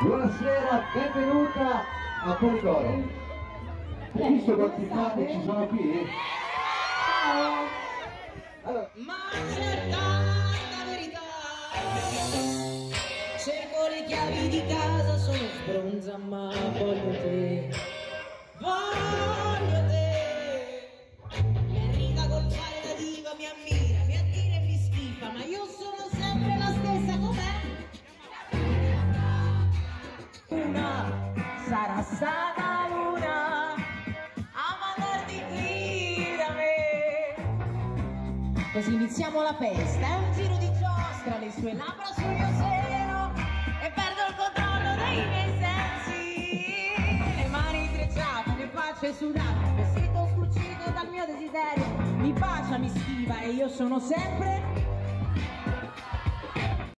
Buonasera, benvenuta a Policoro. Hai visto quanti fan ci sono qui? Allora, Ma c'è tanta verità Cerco le chiavi di casa, sono sbronza ma voglio te sarà stata una A mandarti qui da me Così iniziamo la festa, è un giro di giostra, le sue labbra sul mio seno e perdo il controllo dei miei sensi. Le mani intrecciate, le facce sudate, il vestito scucito dal mio desiderio. Mi bacia, mi schiva e io sono sempre